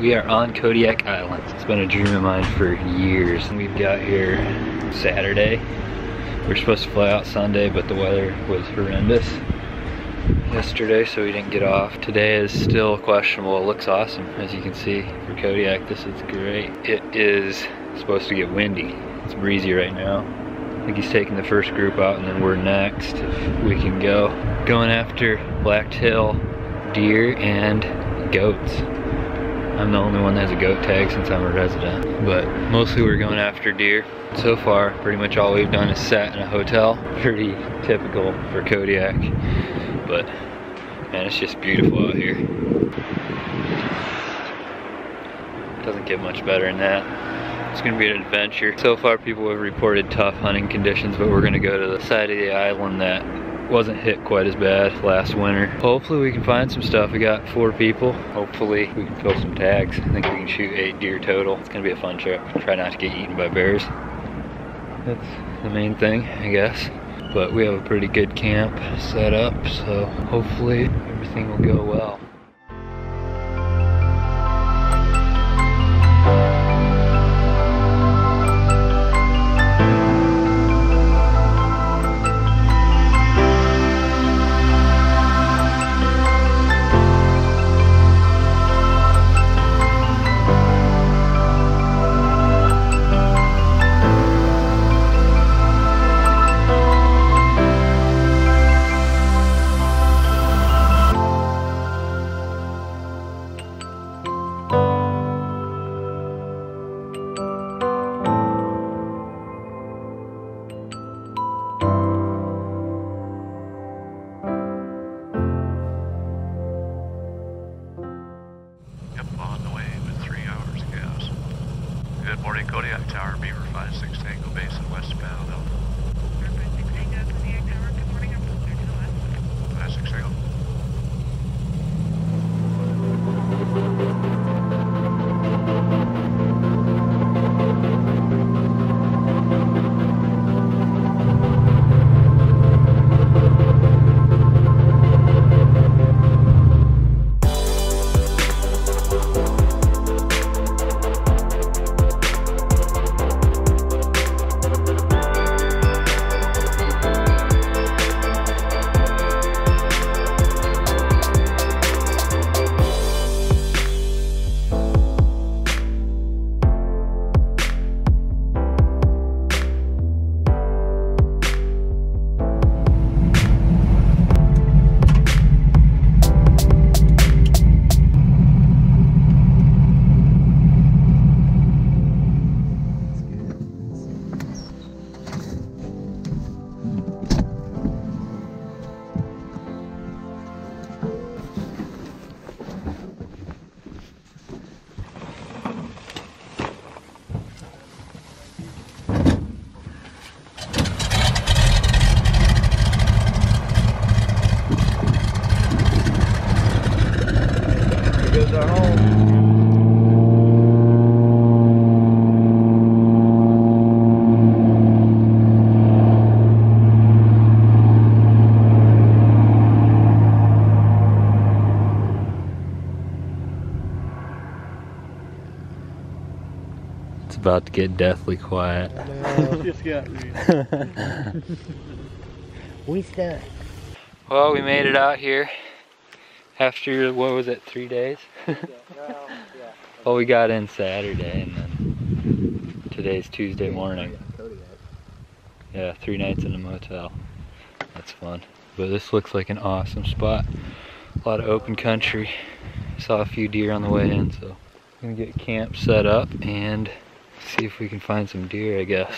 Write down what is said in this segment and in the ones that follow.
We are on Kodiak Island. It's been a dream of mine for years. We've got here Saturday. We're supposed to fly out Sunday, but the weather was horrendous yesterday, so we didn't get off. Today is still questionable. It looks awesome, as you can see. For Kodiak, this is great. It is supposed to get windy. It's breezy right now. I think he's taking the first group out and then we're next if we can go. Going after black-tail deer and goats. I'm the only one that has a goat tag since I'm a resident. But mostly we're going after deer. So far, pretty much all we've done is sat in a hotel. Pretty typical for Kodiak. But man, it's just beautiful out here. Doesn't get much better than that. It's gonna be an adventure. So far people have reported tough hunting conditions, but we're gonna go to the side of the island that wasn't hit quite as bad last winter. Hopefully we can find some stuff. We got four people. Hopefully we can fill some tags. I think we can shoot eight deer total. It's gonna be a fun trip. Try not to get eaten by bears. That's the main thing, I guess. But we have a pretty good camp set up, so hopefully everything will go well. About to get deathly quiet. just got me. We stuck. Well, we made it out here after, what was it, three days? well, we got in Saturday and then today's Tuesday morning. Yeah, three nights in a motel. That's fun. But this looks like an awesome spot. A lot of open country. Saw a few deer on the way in, so I'm gonna get camp set up and see if we can find some deer, I guess.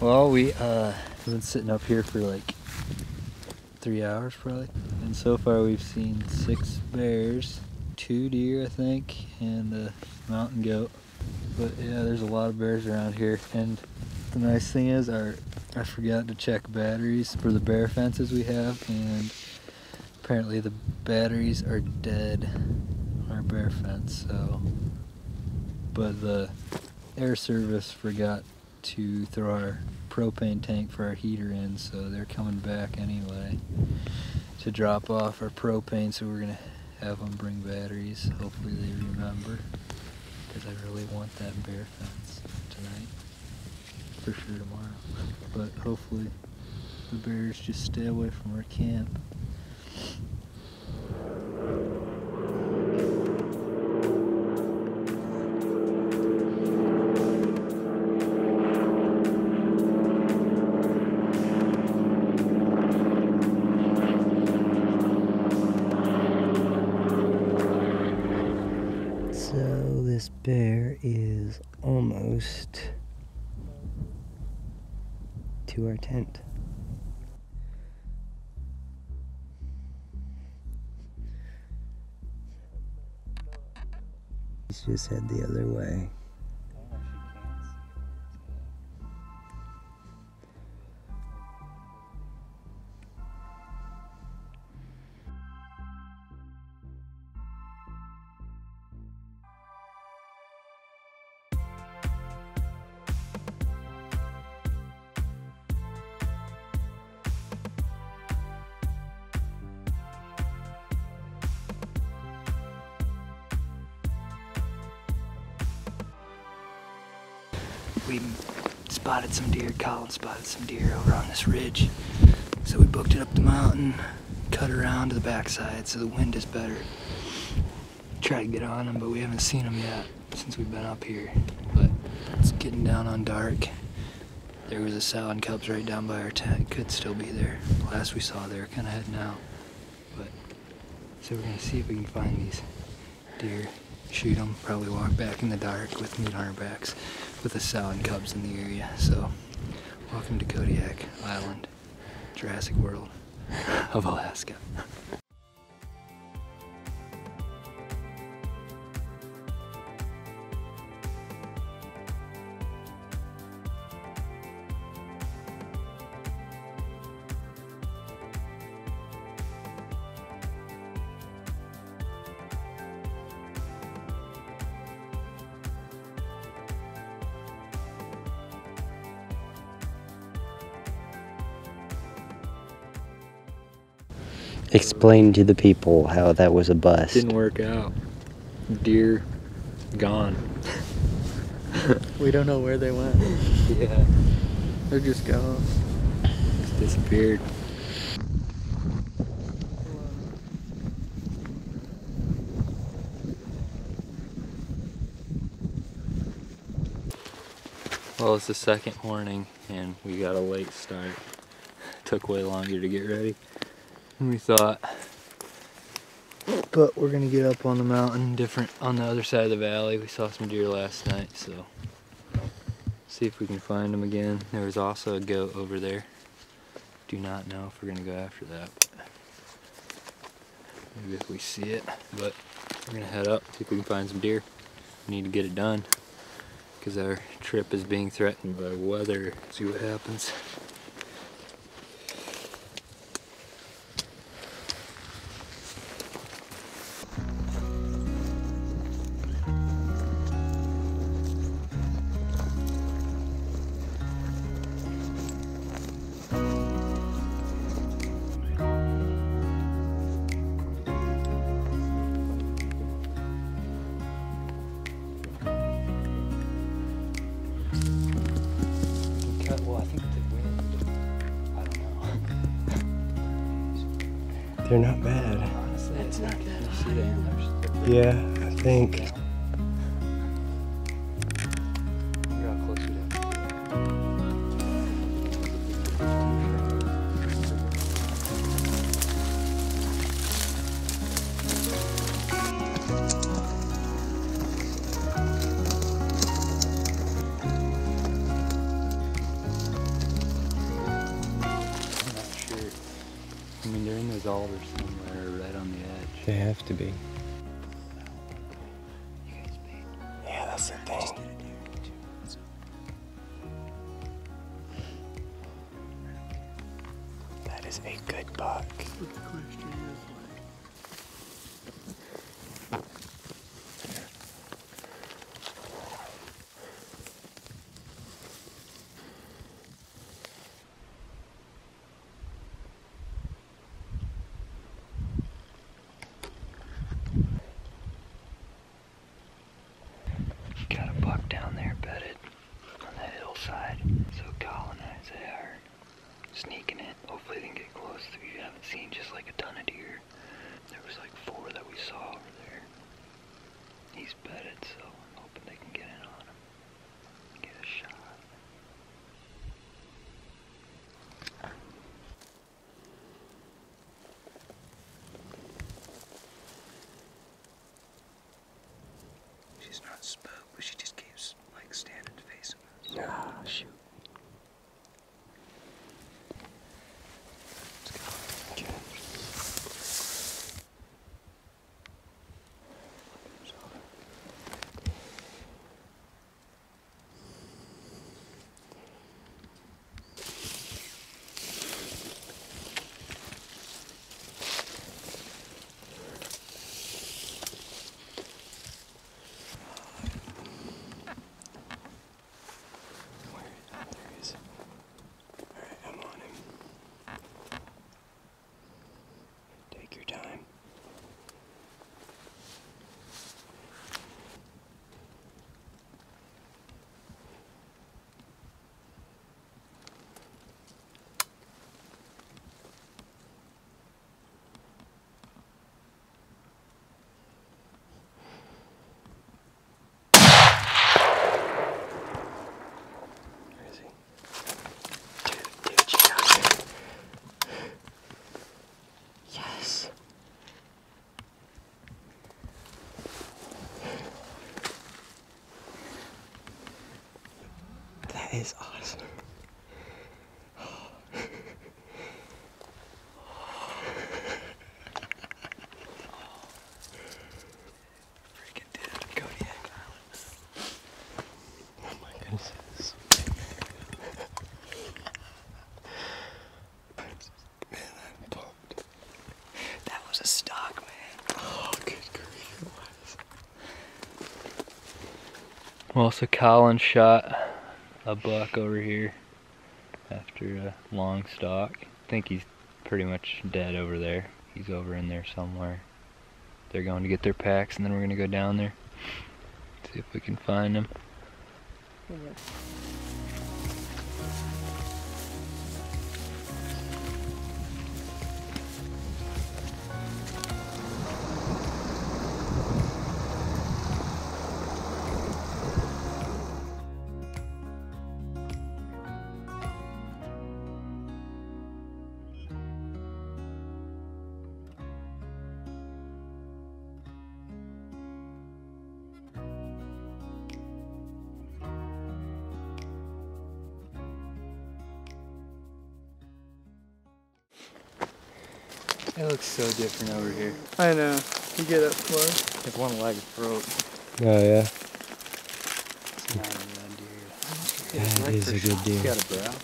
Well, we uh, been sitting up here for like three hours probably, and so far we've seen six bears, two deer I think, and a mountain goat. But yeah, there's a lot of bears around here, and the nice thing is our I forgot to check batteries for the bear fences we have, and apparently the batteries are dead on our bear fence. So, but the air service forgot to throw our propane tank for our heater in, so they're coming back anyway to drop off our propane. So we're gonna have them bring batteries. Hopefully they remember, because I really want that bear fence tonight, for sure tomorrow. But hopefully the bears just stay away from our camp. Tent. He's just head the other way. Colin spotted some deer over on this ridge. So we booked it up the mountain, cut around to the backside so the wind is better. Try to get on them, but we haven't seen them yet since we've been up here. But it's getting down on dark. There was a sow and cubs right down by our tent. Could still be there. Last we saw, they were kind of heading out. But so we're gonna see if we can find these deer, shoot them, probably walk back in the dark with meat on our backs with the sow and cubs in the area. So, welcome to Kodiak Island, Jurassic World of Alaska. Explain to the people how that was a bust. Didn't work out. Deer gone. We don't know where they went. Yeah, They're just gone. just disappeared. Well, it's the second morning and we got a late start. Took way longer to get ready than we thought. But we're gonna get up on the mountain, different on the other side of the valley. We saw some deer last night, so see if we can find them again. There was also a goat over there. Do not know if we're gonna go after that. Maybe if we see it, but we're gonna head up, see if we can find some deer. We need to get it done because our trip is being threatened by weather. See what happens. Down there bedded on that hillside. So Colin and Isaiah are sneaking in. Hopefully they can get close. We haven't seen just like a ton of deer. There was like four that we saw over there. He's bedded, so I'm hoping they can get in on him. Get a shot. She's not spooked, but she just standing facing us. Ah, shoot. Okay. Where? There he is. Alright, I'm on him. Take your time. Where is he? Dude, dude, you got it. Yes. That is awesome. Freaking did Kodiak Island. Oh my goodness. Man, I'm pumped. That was a stalk, man. Oh, good grief, it was. Well, so Colin shot a buck over here after a long stalk. I think he's pretty much dead over there. He's over in there somewhere. They're going to get their packs and then we're going to go down there. See if we can find him. It looks so different over here. I know. You get up close. It's one leg throat. Oh, yeah. It's not even a deer. That is a good deer. Got a brow.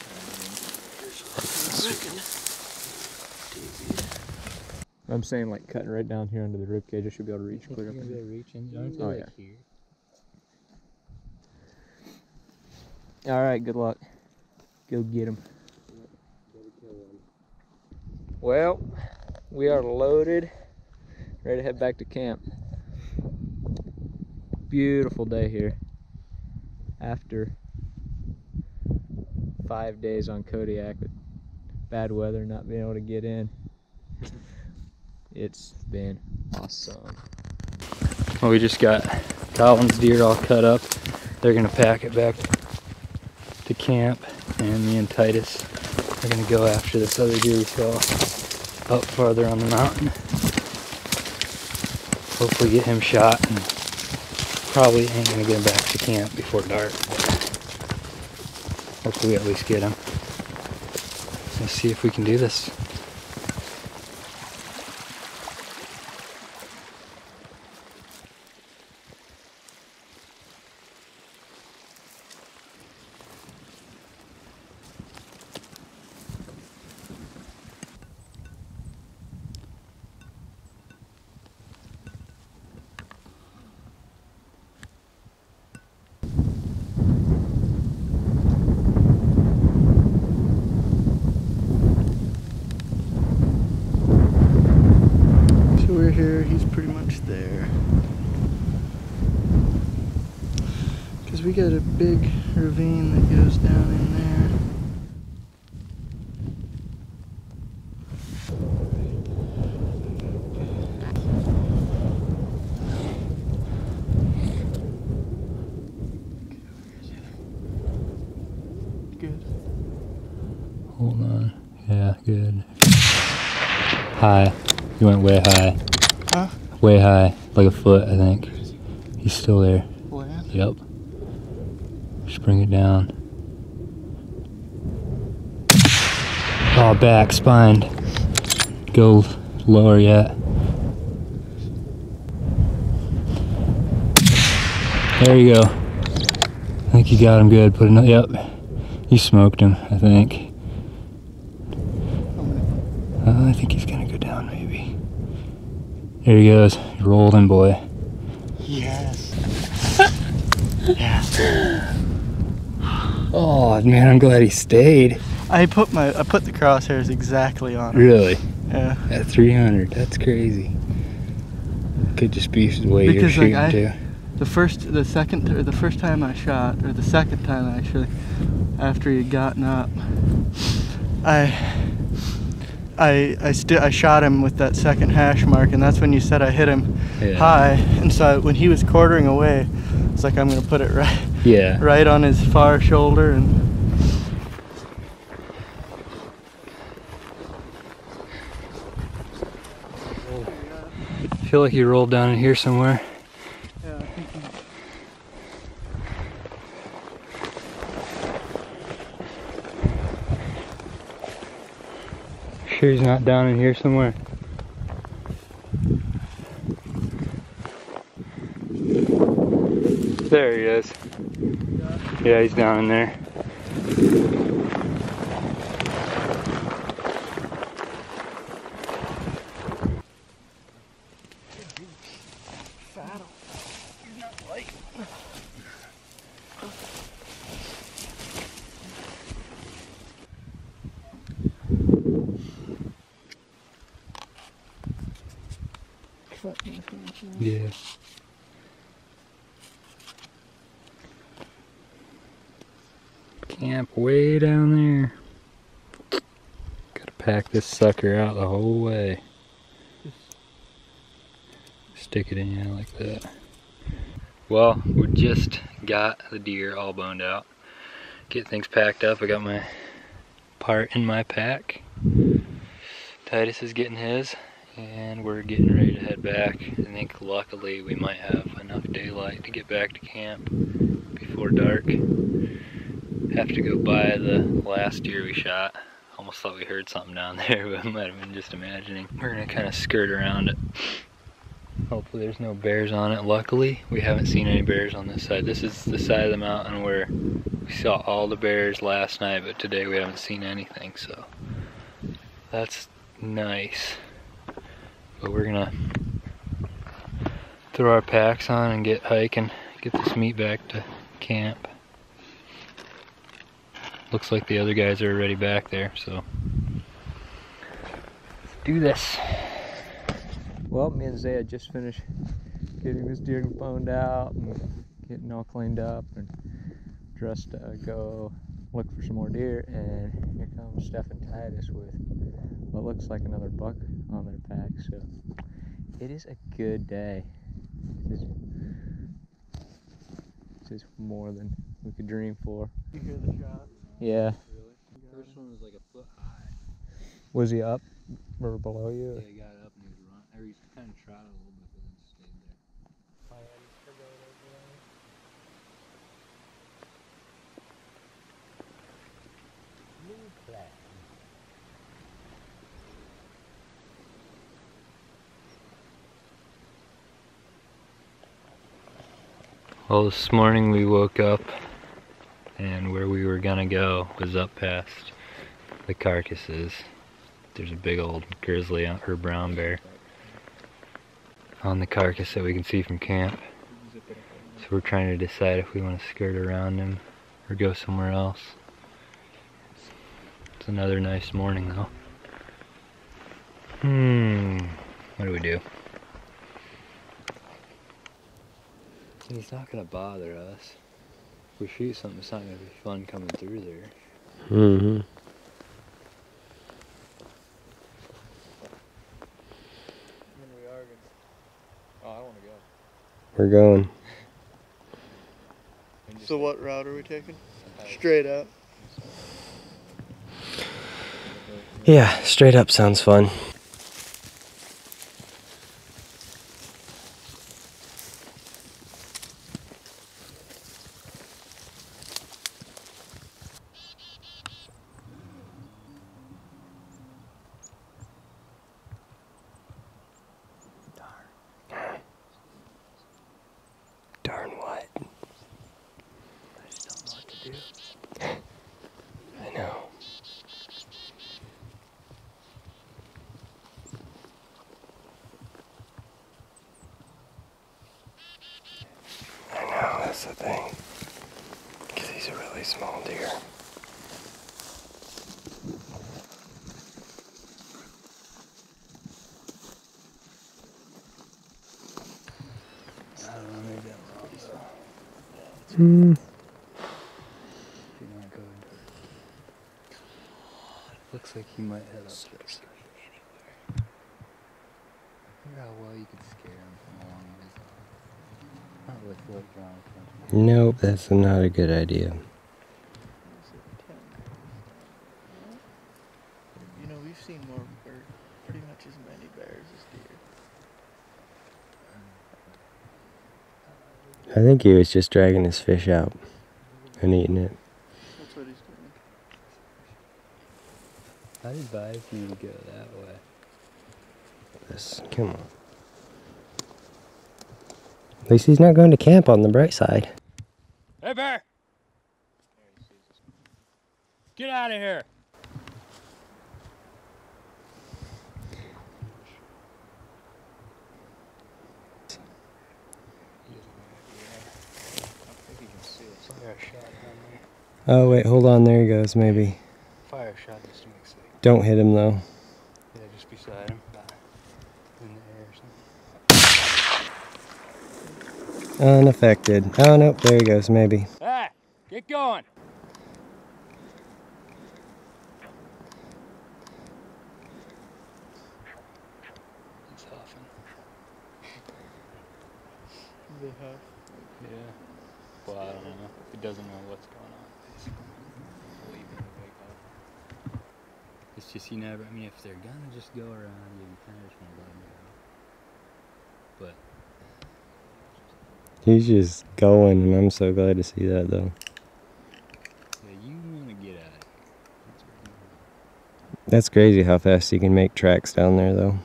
I'm saying like cutting right down here under the rib cage. I should be able to reach clear up. in there. reaching. Oh, yeah. All right. Good luck. Go get him. Well, we are loaded, ready to head back to camp. Beautiful day here. After five days on Kodiak with bad weather, not being able to get in, it's been awesome. Well, we just got Colin's deer all cut up. They're gonna pack it back to camp, and me and Titus are gonna go after this other deer we saw up farther on the mountain. Hopefully get him shot, and probably ain't gonna get him back to camp before dark. Hopefully we at least get him. Let's see if we can do this. we got a big ravine that goes down in there. Good. Oh, Hold on. Yeah, good. High. You went way high. Huh? Way high. Like a foot, I think. He's still there. Land. Yep. Bring it down. Oh, back, spined. Go lower yet. There you go. I think you got him good. Put another. Yep. You smoked him, I think. Uh, I think he's gonna go down, maybe. There he goes. Rolling, boy. Yes. yes. Oh man, I'm glad he stayed. I put my I put the crosshairs exactly on. Really? Yeah. At 300, that's crazy. Could just be the way you're Because, like, shooting I- too. The first, the second, or the first time I shot, or the second time actually, after he had gotten up, I, I, I still, I shot him with that second hash mark, and that's when you said I hit him Yeah. high, and so when he was quartering away, it's like I'm gonna put it right, Yeah. right on his far shoulder, and I feel like he rolled down in here somewhere. yeah, he- Sure he's not down in here somewhere. There he is. Yeah, he's down in there. Yeah. Camp way down there. Gotta pack this sucker out the whole way. Stick it in yeah, like that. Well, we just got the deer all boned out. Get things packed up. I got my part in my pack. Titus is getting his and we're getting ready to head back. I think luckily we might have enough daylight to get back to camp before dark. Have to go by the last deer we shot. Almost thought we heard something down there, but it might have been just imagining. We're gonna kind of skirt around it. Hopefully there's no bears on it. Luckily, we haven't seen any bears on this side. This is the side of the mountain where we saw all the bears last night, but today we haven't seen anything, so that's nice. But we're gonna throw our packs on and get hiking, get this meat back to camp. Looks like the other guys are already back there, so let's do this. Well, me and Zaya just finished getting this deer boned out and getting all cleaned up and dressed to go look for some more deer. And here comes Steph and Titus with what looks like another buck on their pack. So it is a good day. This is, this is more than we could dream for. you hear the shot. Yeah. First one was like a foot high. Was he up or below you? Yeah, he got up and he was running, or he kind of trotted a little bit, but then stayed there. Well, this morning we woke up and where we were gonna go was up past the carcasses. There's a big old grizzly or brown bear on the carcass that we can see from camp. So we're trying to decide if we want to skirt around him or go somewhere else. It's another nice morning though. Hmm, what do we do? He's not gonna bother us. If we shoot something, it's not gonna be fun coming through there. Mm-hmm. we are gonna. Oh, I want to go. We're going. So what route are we taking? Straight up. Yeah, straight up sounds fun. Darn what? I just don't know what to do. I know. I know, that's the thing. Because he's a really small deer. I don't know, maybe I'm wrong. So. Hmm. You want to go into it. Looks like he might head up there. Anywhere. Wonder how well you could scare him from a long ways. Not with what Jonathan. Nope, that's not a good idea. You know, we've seen more, or pretty much as many bears as deer. I think he was just dragging his fish out and eating it. That's what he's doing. I'd advise you to go that way. This, come on. At least he's not going to camp on the bright side. Hey, bear! Get out of here! Oh wait, hold on. There he goes. Maybe. Fire shot just to make safe. Don't hit him though. Yeah, just beside him. In the air or something. Unaffected. Oh nope. There he goes. Maybe. Hey! Get going! He's huffing. They have. Yeah. Well, I don't know. He doesn't know what's going on, basically. Leaving the big huff. It's just you never. I mean, if they're gonna just go around you, you kind of just want to let them go. But He's just going, and I'm so glad to see that though. yeah, you want to get at it. That's what you want. That's crazy how fast he can make tracks down there though.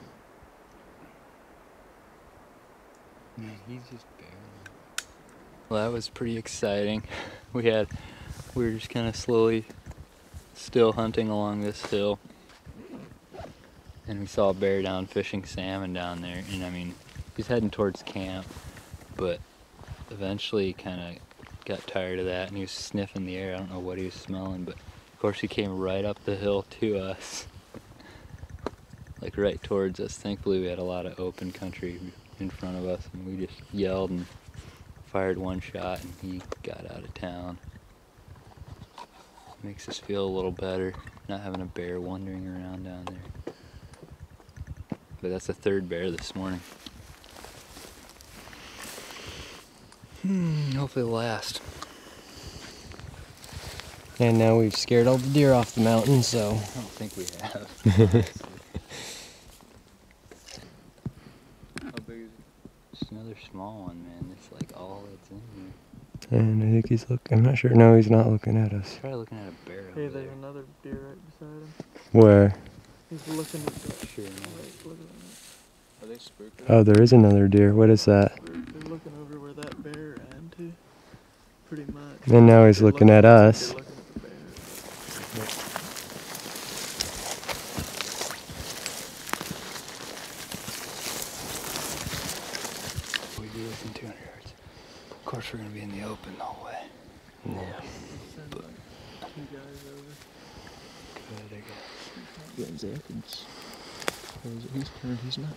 Man, he's just barely. Well, that was pretty exciting. We had, we were just kind of slowly still hunting along this hill. And we saw a bear down fishing salmon down there. And I mean, he's heading towards camp, but eventually kind of got tired of that and he was sniffing the air. I don't know what he was smelling, but of course he came right up the hill to us. like right towards us. Thankfully, we had a lot of open country in front of us, and we just yelled and fired one shot, and he got out of town. Makes us feel a little better not having a bear wandering around down there. But that's the third bear this morning. Hmm, hopefully the last. And now we've scared all the deer off the mountain, so I don't think we have. How big is it? Just another small one, man. It's like all that's in here. And I think he's looking. I'm not sure. No, he's not looking at us. Try looking at a bear. Hey, there's there. another deer right beside him. Where? He's looking at the. Sure enough. Right, look at Are they spooked? Oh, there is another deer. What is that? that. They're, they're looking over where that bear ran to. Pretty much. And now he's They're looking at us. looking at. We do this in 200 yards. Of course, we're gonna be in the open the whole way. Yeah. Send like two guys over. Good, I guess. James Atkins. Or is it he's turned? He's not.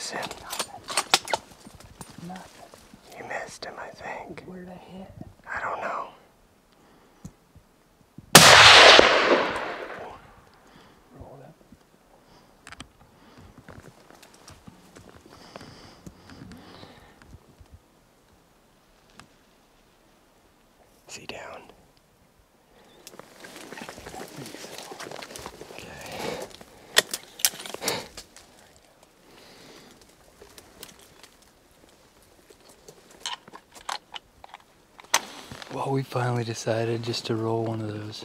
miss him? You missed him, I think. Where'd I hit? I don't know. Roll it up. Is he down? Okay. Well, we finally decided just to roll one of those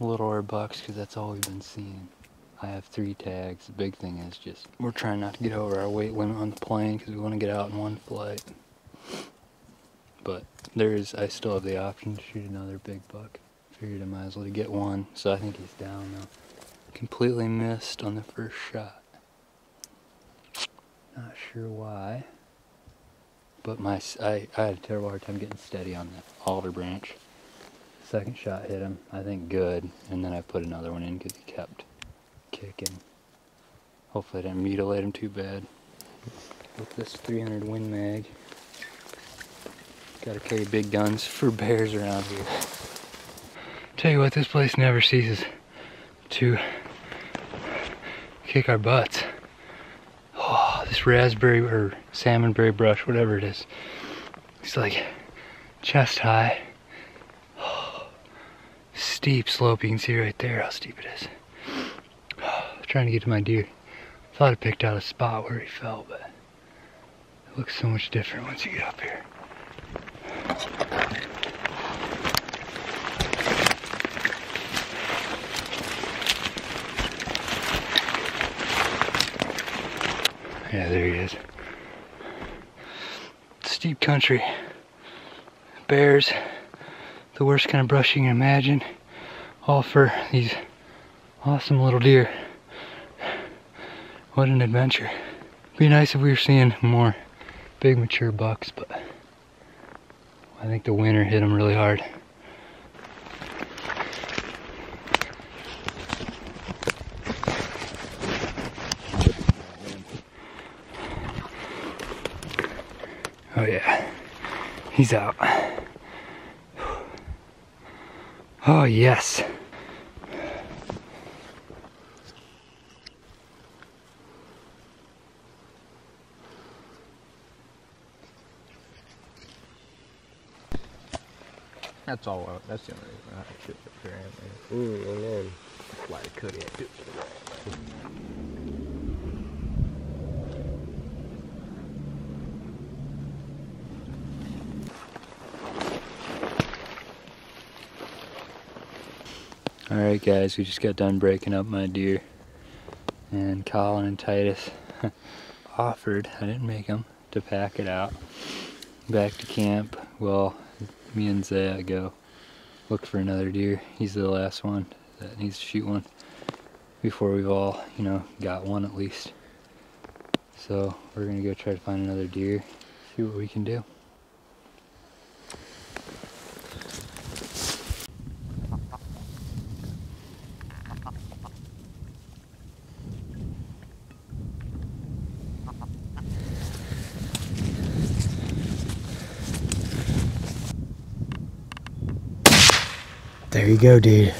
little oar bucks because that's all we've been seeing. I have three tags. The big thing is just we're trying not to get over our weight limit on the plane because we want to get out in one flight. But there is, I still have the option to shoot another big buck. Figured I might as well get one. So I think he's down now. Completely missed on the first shot. Not sure why. But my, I, I had a terrible hard time getting steady on the alder branch. Second shot hit him, I think good, and then I put another one in because he kept kicking. Hopefully I didn't mutilate him too bad. With this 300 Win Mag, gotta carry big guns for bears around here. Tell you what, this place never ceases to kick our butts. Oh, raspberry or salmonberry brush, whatever it is. It's like chest high. Steep slope, you can see right there how steep it is. Trying to get to my deer. Thought I picked out a spot where he fell, but it looks so much different once you get up here. Yeah, there he is. Steep country. Bears. The worst kind of brush you can imagine. All for these awesome little deer. What an adventure. Be nice if we were seeing more big mature bucks, but I think the winter hit them really hard. Oh yeah, he's out. Oh yes. That's all. I- That's the only reason I shoot the ram. Mm, amen. That's why I could have do it. Alright guys, we just got done breaking up my deer. And Colin and Titus offered, I didn't make them, to pack it out. Back to camp. Well, me and Zaya go look for another deer. He's the last one that needs to shoot one before we've all, you know, got one at least. So we're gonna go try to find another deer, see what we can do. Go, dude.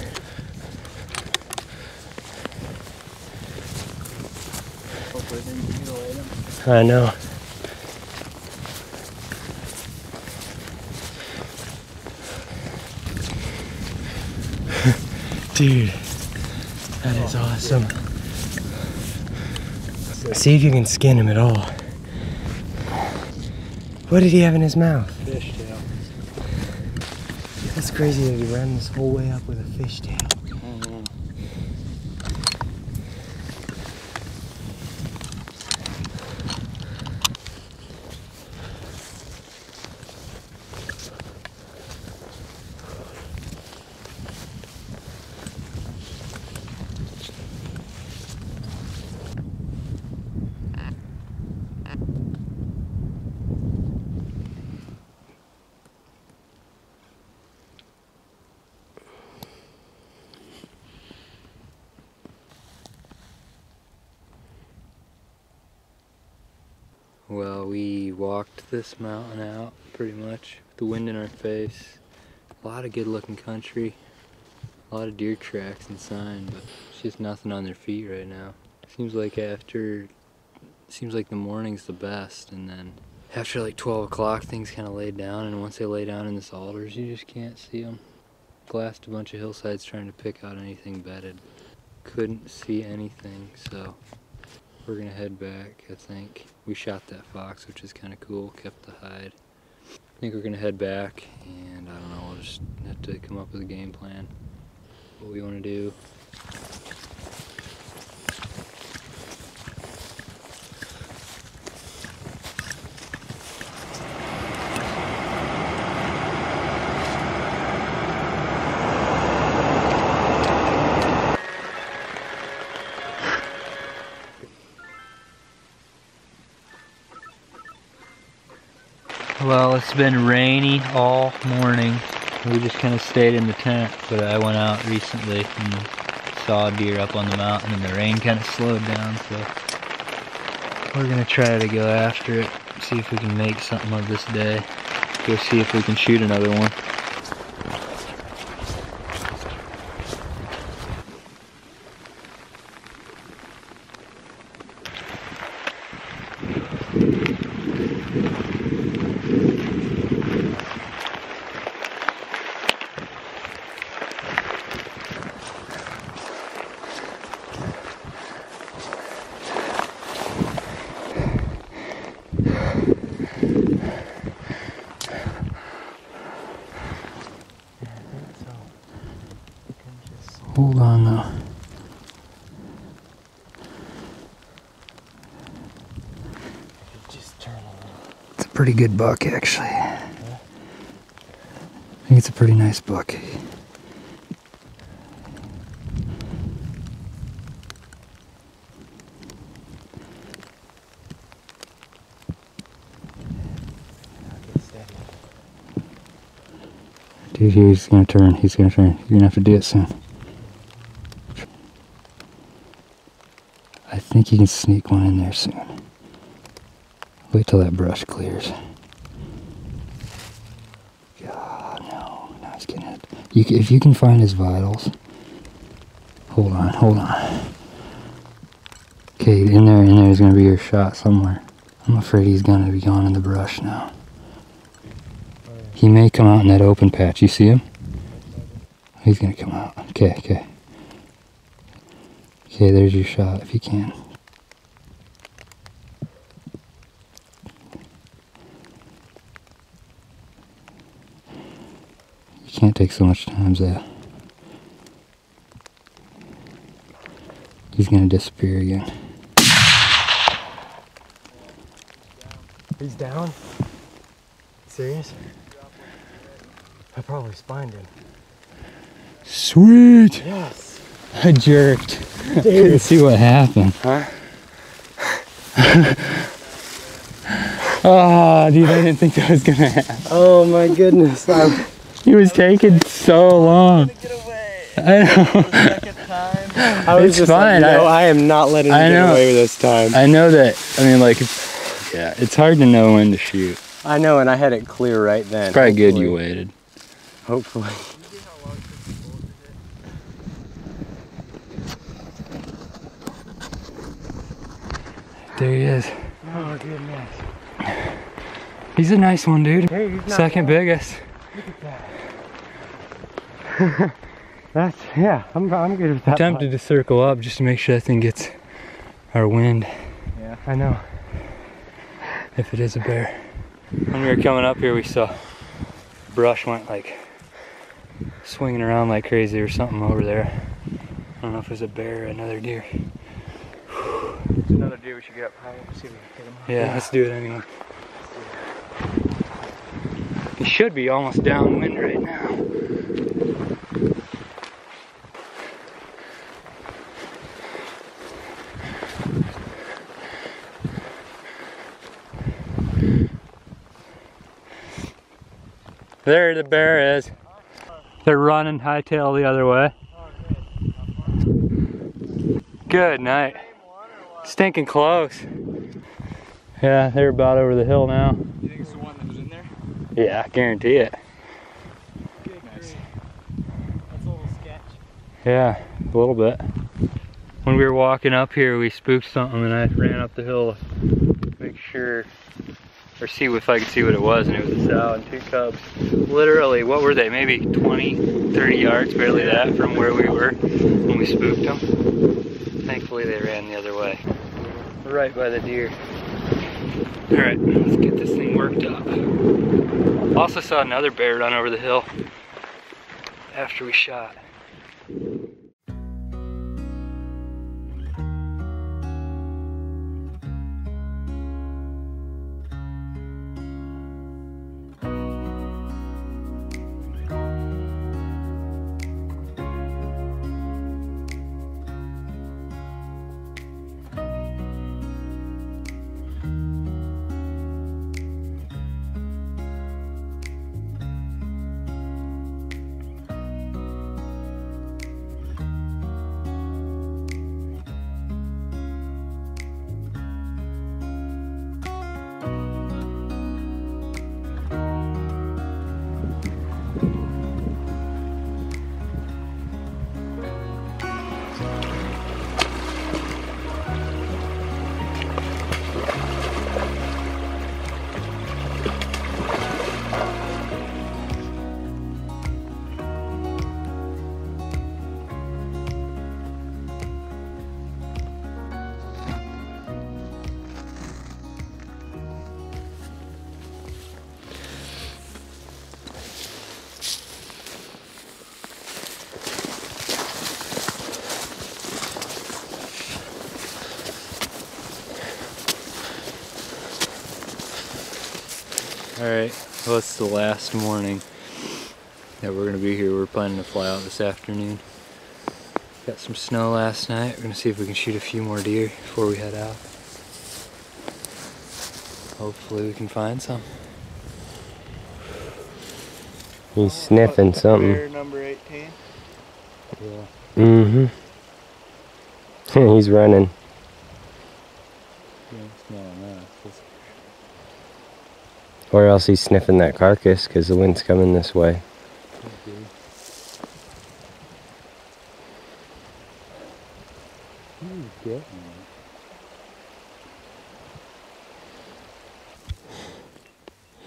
I know. Dude, that is awesome. See if you can skin him at all. What did he have in his mouth? Fish tail. Crazy that he ran this whole way up with a fishtail. Well, we walked this mountain out pretty much, with the wind in our face. A lot of good looking country. A lot of deer tracks and sign, but it's just nothing on their feet right now. Seems like after, seems like the morning's the best, and then after like 12 o'clock things kind of lay down, and once they lay down in this alders, you just can't see them. Glassed a bunch of hillsides trying to pick out anything bedded. Couldn't see anything, so we're gonna head back, I think. We shot that fox, which is kind of cool, kept the hide. I think we're gonna head back, and I don't know, we'll just have to come up with a game plan. What we wanna do. It's been rainy all morning. We just kind of stayed in the tent, but I went out recently and saw a deer up on the mountain and the rain kind of slowed down, so we're gonna try to go after it, see if we can make something of this day. Go see if we can shoot another one. Hold on though. It's a pretty good buck actually. I think it's a pretty nice buck. Dude, he's gonna turn. He's gonna turn. You're gonna have to do it soon. I think you can sneak one in there soon. Wait till that brush clears. God, no. No, he's getting it. You, if you can find his vitals. Hold on, hold on. Okay, in there, in there is gonna be your shot somewhere. I'm afraid he's gonna be gone in the brush now. He may come out in that open patch. You see him? He's gonna come out. Okay, okay. Okay, there's your shot if you can. Can't take so much time, Zach. He's gonna disappear again. He's down? Serious? I probably spined him. Sweet! Yes. I jerked. Couldn't see what happened. Huh? Ah, dude, I didn't think that was gonna happen. Oh my goodness. He was taking so long. I know. I was It's just fine, Like, no, I- I, am not letting him I get know. away with this time. I know that. I mean, like, it's, yeah, it's hard to know when to shoot. I know, and I had it clear right then. It's Probably good you waited. Hopefully. There he is. Oh goodness. He's a nice one, dude. Hey, Second biggest. That's yeah. I'm I'm good with that. Tempted to circle up just to make sure that thing gets our wind. Yeah, I know. if it is a bear. When we were coming up here, we saw brush went like swinging around like crazy or something over there. I don't know if it was a bear or another deer. There's another deer we should get up high and see if we can get him. Yeah, let's do it anyway. He should be almost downwind right now. There the bear is. They're running hightail the other way. Good night. Stinking close. Yeah, they're about over the hill now. You think it's the one that was in there? Yeah, I guarantee it. Nice. That's a little sketch. Yeah, a little bit. When we were walking up here, we spooked something and I ran up the hill to make sure, or see if I could see what it was, and it was a sow and two cubs. Literally, what were they? Maybe 20, 30 yards, barely that, from where we were when we spooked them. Thankfully, they ran the other way. Right by the deer. Alright, let's get this thing worked up. Also saw another bear run over the hill after we shot. Well it's the last morning that we're gonna be here. We're planning to fly out this afternoon. Got some snow last night. We're gonna see if we can shoot a few more deer before we head out. Hopefully we can find some. He's sniffing something. Bear number 18. Yeah. Mm-hmm. He's running. Or else he's sniffing that carcass because the wind's coming this way. I'm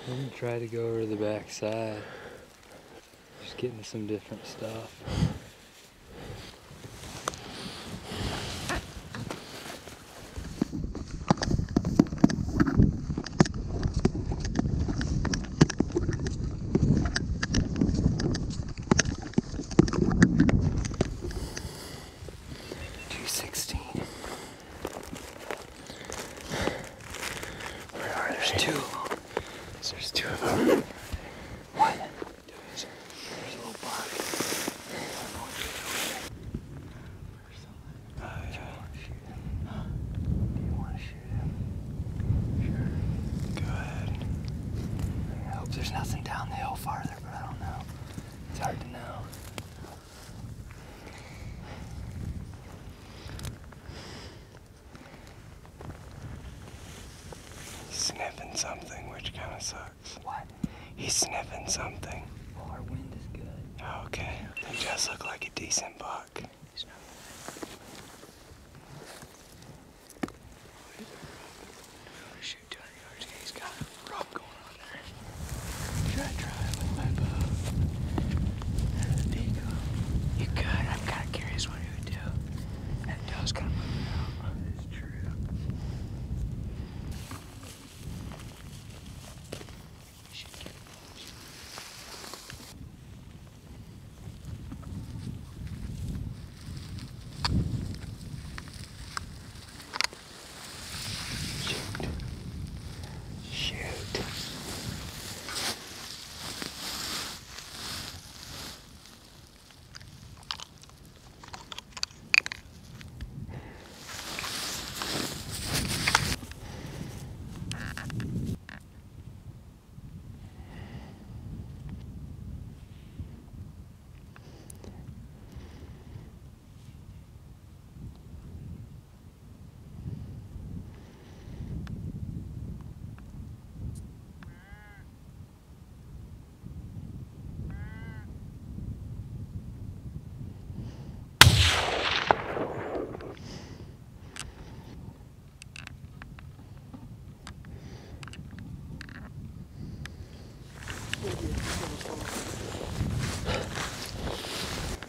gonna try to go over to the back side. Just getting some different stuff.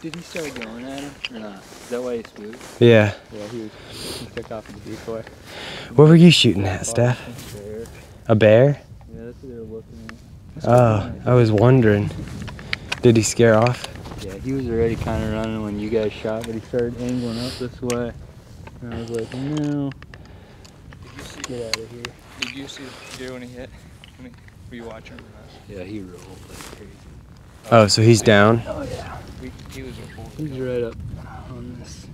Did he start going at him or not? Is that why he spooked? Yeah. Yeah, he was. He took off with the decoy. What were you shooting at, Steph? There. A bear? Yeah, that's what they were looking at. Oh, I was wondering. Did he scare off? Yeah, he was already kind of running when you guys shot, but he started angling up this way. And I was like, no. Did you see? Get out of here. Did you see the deer when he hit? When he, were you watching him? or Yeah, he rolled like crazy. Oh, so he's down? Oh, yeah. Not? We, he was a bull. He's right up on this.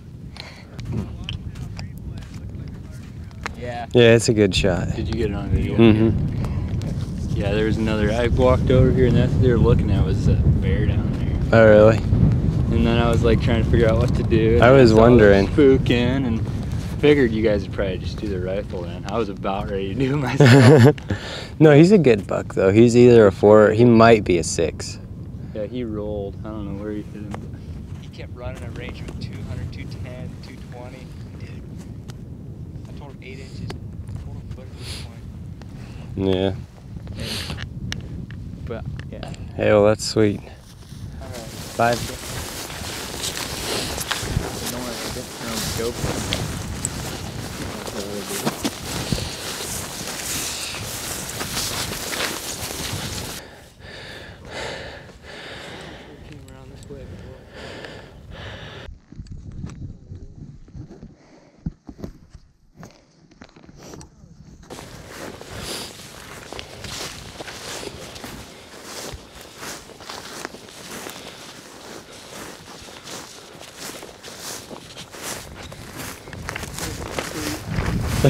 Yeah. Yeah, it's a good shot. Did you get it on video? Mm-hmm. Yeah, there was another. I walked over here, and that's what they were looking at was a bear down there. Oh, really? And then I was like trying to figure out what to do. and I was saw wondering. Spooking, and figured you guys would probably just do the rifle in. I was about ready to do it myself. no, he's a good buck, though. He's either a four, he might be a six. Yeah, he rolled. I don't know where he hit him. He kept running at range of 200, 210, 220. Dude. I told him 8 inches. I told him foot at this point. Yeah. But yeah. Hey, well, that's sweet. Alright. Five. Don't worry, I get from GoPro. That's what I do. Came around this way before.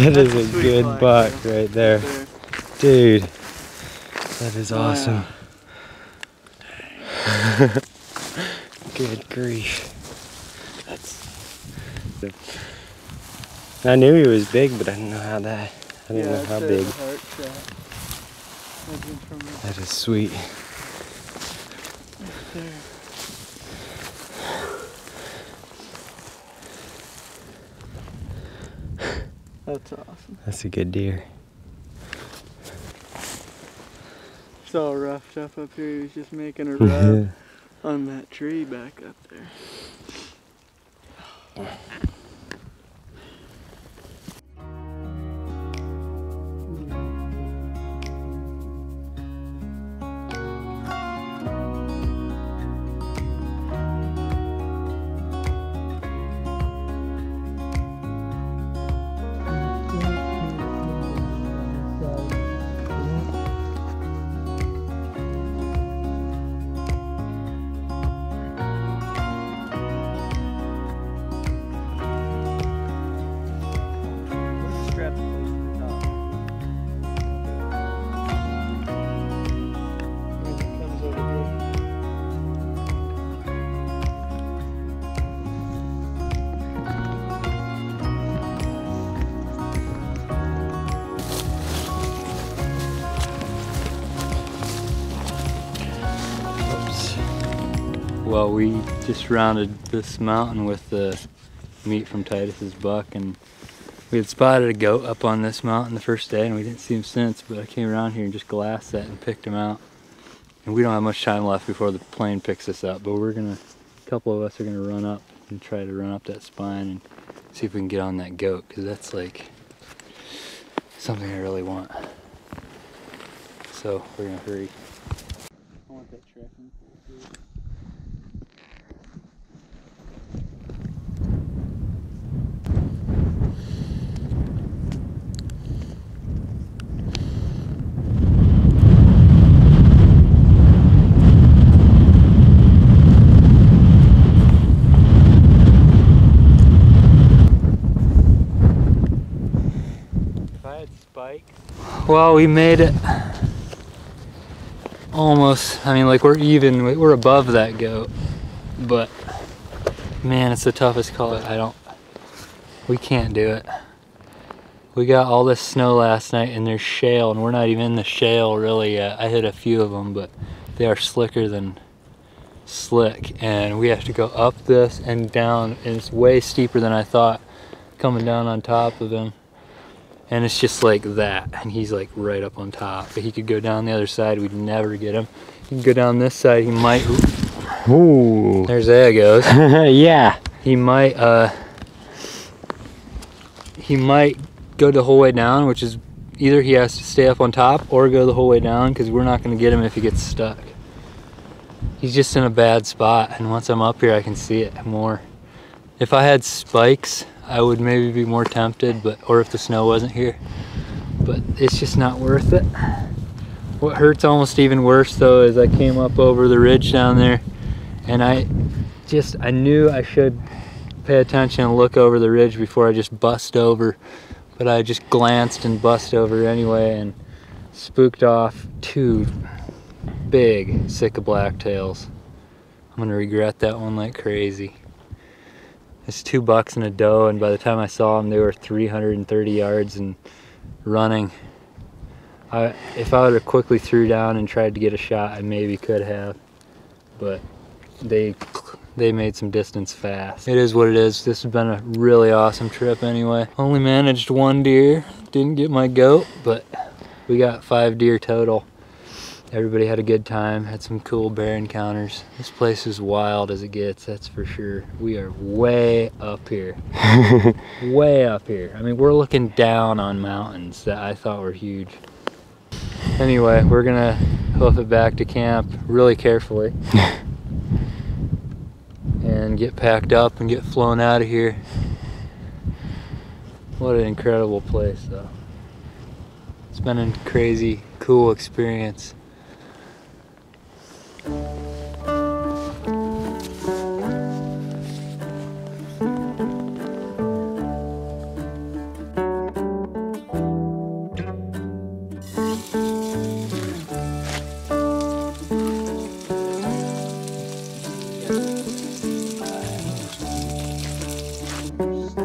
That is a good flag, buck yeah. right there. There. Dude. That is Oh, yeah. awesome. good grief. That's. I knew he was big, but I didn't know how that. I didn't yeah, know how big. Heart shot. Judging from the- That is sweet. there. That's awesome. That's a good deer. It's all roughed up up here. He was just making a rub on that tree back up there. Just rounded this mountain with the meat from Titus's buck, and we had spotted a goat up on this mountain the first day, and we didn't see him since. But I came around here and just glassed that and picked him out. And we don't have much time left before the plane picks us up, but we're gonna, a couple of us are gonna run up and try to run up that spine and see if we can get on that goat, because that's like something I really want. So we're gonna hurry. I want that tracking. If I had spikes. Well, we made it almost. I mean, like we're even. we- We're above that goat, but man, it's the toughest call. I don't. We can't do it. We got all this snow last night, and there's shale, and we're not even in the shale really yet. I hit a few of them, but they are slicker than slick, and we have to go up this and down, and it's way steeper than I thought. Coming down on top of him and it's just like that and he's like right up on top but he could go down the other side we'd never get him he can go down this side he might Ooh. There's Zaya goes. yeah. He might uh he might go the whole way down, which is either he has to stay up on top or go the whole way down because we're not going to get him if he gets stuck. He's just in a bad spot, and once I'm up here, I can see it more. If I had spikes, I would maybe be more tempted, but or if the snow wasn't here, but it's just not worth it. What hurts almost even worse though is I came up over the ridge down there, and I just I knew I should pay attention and look over the ridge before I just bust over but I just glanced and bust over anyway and spooked off two big Sitka blacktails. I'm gonna regret that one like crazy. It's two bucks and a doe and by the time I saw them they were 330 yards and running. I, if I would have quickly threw down and tried to get a shot I maybe could have but they they made some distance fast. It is what it is. This has been a really awesome trip anyway. Only managed one deer. Didn't get my goat, but we got five deer total. Everybody had a good time, had some cool bear encounters. This place is wild as it gets, that's for sure. We are way up here. way up here. I mean, we're looking down on mountains that I thought were huge. Anyway, we're gonna hoof it back to camp really carefully and get packed up and get flown out of here. What an incredible place though. It's been a crazy, cool experience. Thank mm -hmm. you.